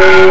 you